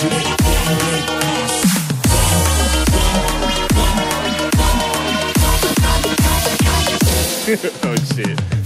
oh shit.